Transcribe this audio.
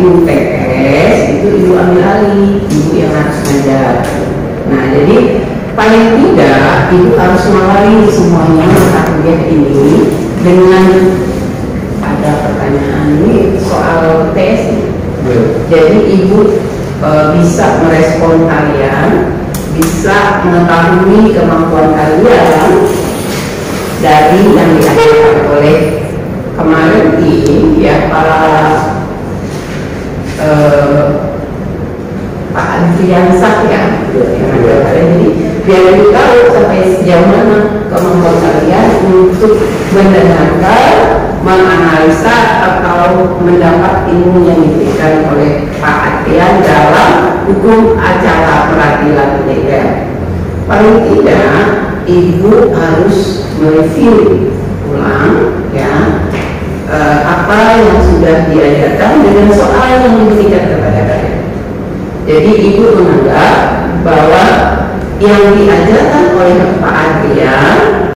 UTS itu ibu ambil alih ibu yang harus ngajar nah jadi paling tidak ibu harus mengawali semuanya mata kuliah ini dengan ada pertanyaan ini soal tes. Jadi ibu e, bisa merespon kalian bisa mengetahui kemampuan kalian dari yang diajarkan eh, Pak Adriansah ya. Yang ada kalian jadi biar ibu tahu sampai sejauh mana kemampuan kalian untuk mendengarkan menganalisa atau mendapat ilmu yang diberikan oleh Pak Adrian dalam hukum acara peradilan militer. Paling tidak ibu harus mereview ulang ya eh, apa yang sudah diajarkan dengan soal yang diberikan kepada kalian. Jadi ibu menganggap